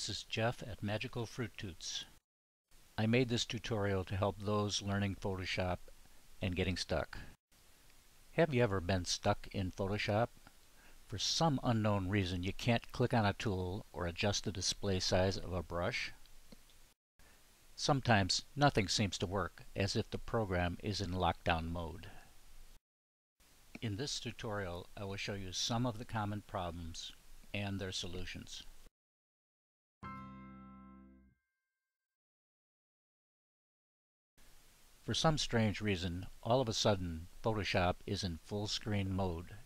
this is Jeff at Magical Fruit Tuts. I made this tutorial to help those learning Photoshop and getting stuck. Have you ever been stuck in Photoshop? For some unknown reason you can't click on a tool or adjust the display size of a brush? Sometimes nothing seems to work, as if the program is in lockdown mode. In this tutorial I will show you some of the common problems and their solutions. For some strange reason, all of a sudden Photoshop is in full screen mode.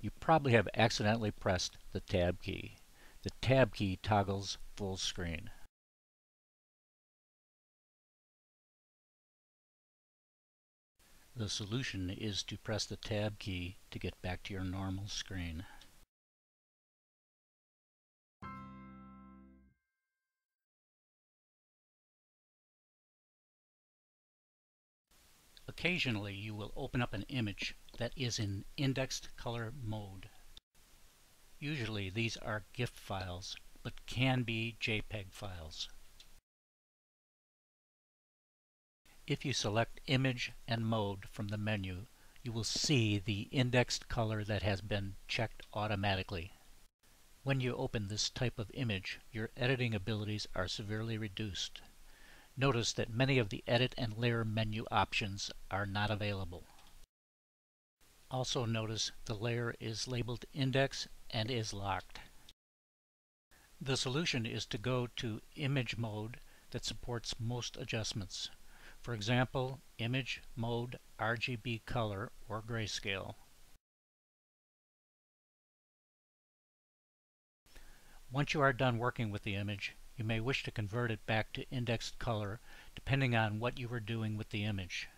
You probably have accidentally pressed the Tab key. The Tab key toggles full screen. The solution is to press the Tab key to get back to your normal screen. Occasionally you will open up an image that is in indexed color mode. Usually these are GIF files, but can be JPEG files. If you select Image and Mode from the menu, you will see the indexed color that has been checked automatically. When you open this type of image, your editing abilities are severely reduced. Notice that many of the Edit and Layer menu options are not available. Also notice the layer is labeled Index and is locked. The solution is to go to Image Mode that supports most adjustments. For example, Image Mode RGB Color or Grayscale. Once you are done working with the image, you may wish to convert it back to indexed color depending on what you were doing with the image.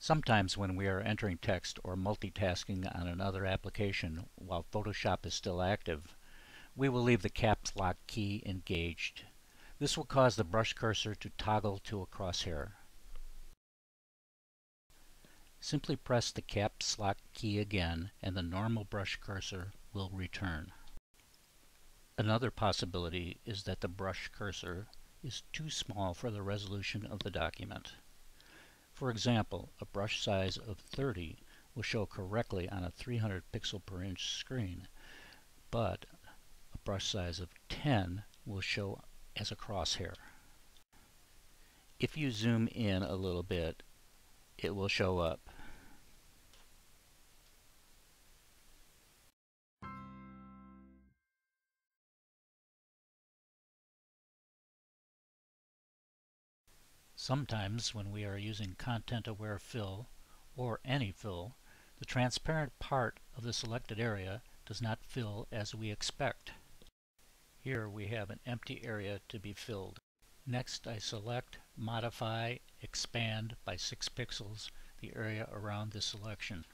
Sometimes when we are entering text or multitasking on another application while Photoshop is still active, we will leave the caps lock key engaged. This will cause the brush cursor to toggle to a crosshair. Simply press the caps lock key again and the normal brush cursor will return. Another possibility is that the brush cursor is too small for the resolution of the document. For example, a brush size of 30 will show correctly on a 300 pixel per inch screen, but brush size of 10 will show as a crosshair. If you zoom in a little bit, it will show up. Sometimes when we are using content-aware fill, or any fill, the transparent part of the selected area does not fill as we expect. Here we have an empty area to be filled. Next I select, modify, expand by 6 pixels the area around the selection.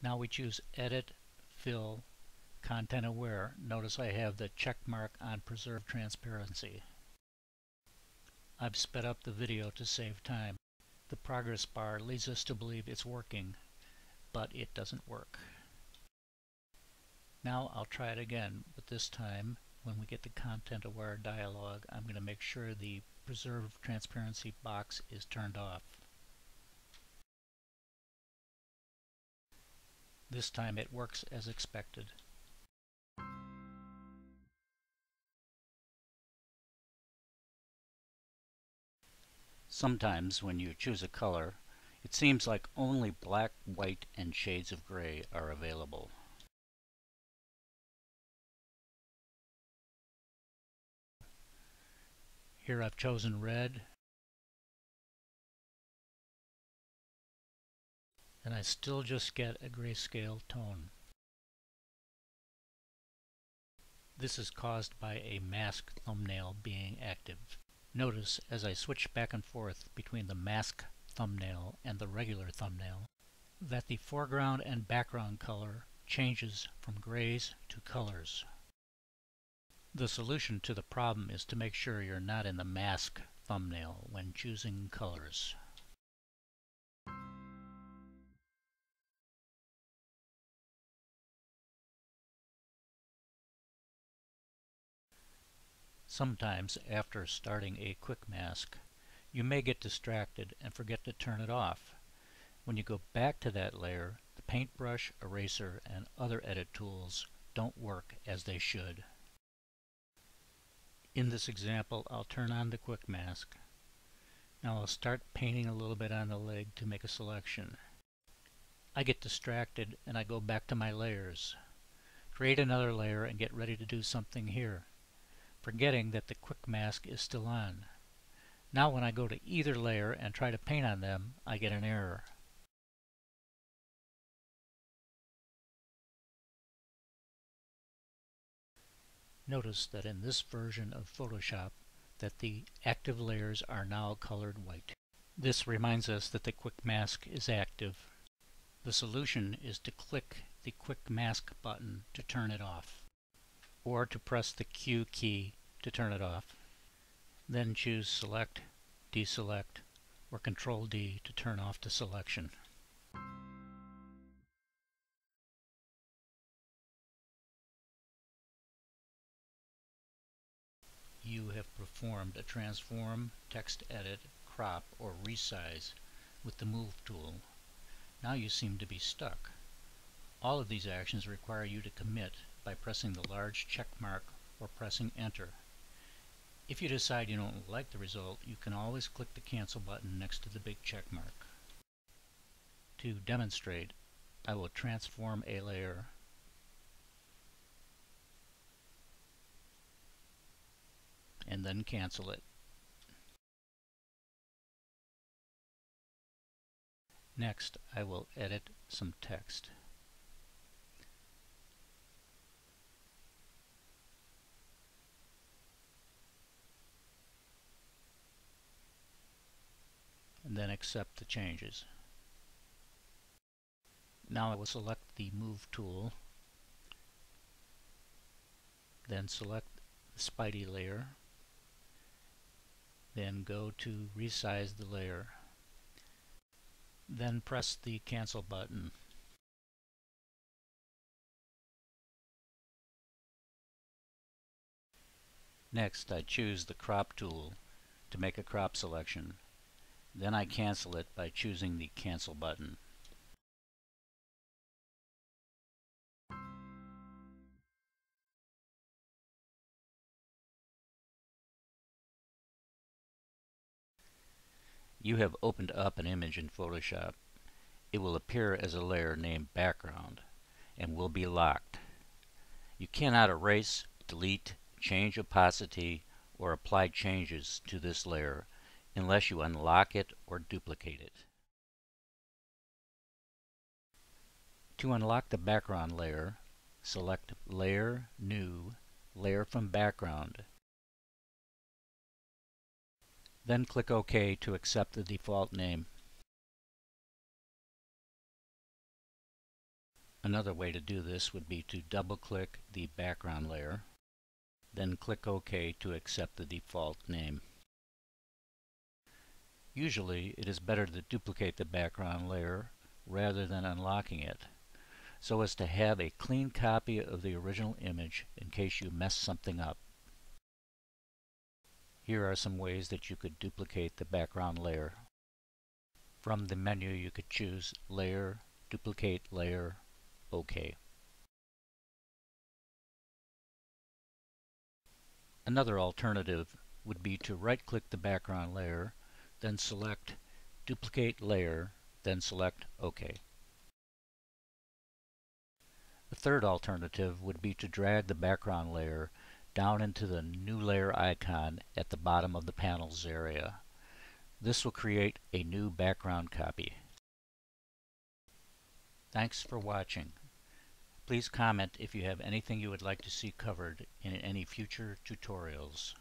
Now we choose Edit, Fill, Content Aware. Notice I have the check mark on Preserve Transparency. I've sped up the video to save time. The progress bar leads us to believe it's working, but it doesn't work. Now I'll try it again, but this time when we get the content aware dialog I'm going to make sure the preserve transparency box is turned off. This time it works as expected. Sometimes when you choose a color, it seems like only black, white, and shades of gray are available. Here I've chosen red. And I still just get a grayscale tone. This is caused by a mask thumbnail being active. Notice as I switch back and forth between the mask thumbnail and the regular thumbnail that the foreground and background color changes from grays to colors. The solution to the problem is to make sure you're not in the mask thumbnail when choosing colors. Sometimes after starting a quick mask, you may get distracted and forget to turn it off. When you go back to that layer, the paintbrush, eraser, and other edit tools don't work as they should. In this example, I'll turn on the quick mask. Now I'll start painting a little bit on the leg to make a selection. I get distracted and I go back to my layers. Create another layer and get ready to do something here, forgetting that the quick mask is still on. Now when I go to either layer and try to paint on them, I get an error. Notice that in this version of Photoshop that the active layers are now colored white. This reminds us that the quick mask is active. The solution is to click the quick mask button to turn it off or to press the Q key to turn it off. Then choose select, deselect or control D to turn off the selection. Performed a transform, text edit, crop, or resize with the Move tool. Now you seem to be stuck. All of these actions require you to commit by pressing the large check mark or pressing Enter. If you decide you don't like the result, you can always click the Cancel button next to the big check mark. To demonstrate, I will transform a layer and then cancel it. Next, I will edit some text. and then accept the changes. Now I will select the Move tool, then select the Spidey layer, then go to resize the layer. Then press the cancel button. Next I choose the crop tool to make a crop selection. Then I cancel it by choosing the cancel button. You have opened up an image in Photoshop. It will appear as a layer named background and will be locked. You cannot erase, delete, change opacity, or apply changes to this layer unless you unlock it or duplicate it. To unlock the background layer, select Layer, New, Layer from Background, then click OK to accept the default name. Another way to do this would be to double-click the background layer, then click OK to accept the default name. Usually it is better to duplicate the background layer rather than unlocking it, so as to have a clean copy of the original image in case you mess something up. Here are some ways that you could duplicate the background layer. From the menu you could choose Layer, Duplicate Layer, OK. Another alternative would be to right-click the background layer, then select Duplicate Layer, then select OK. The third alternative would be to drag the background layer down into the new layer icon at the bottom of the panels area. This will create a new background copy. Thanks for watching. Please comment if you have anything you would like to see covered in any future tutorials.